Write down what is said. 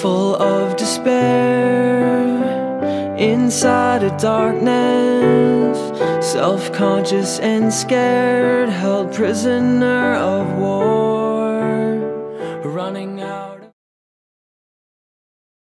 full of despair. Inside a darkness Self-conscious and scared Held prisoner of war Running out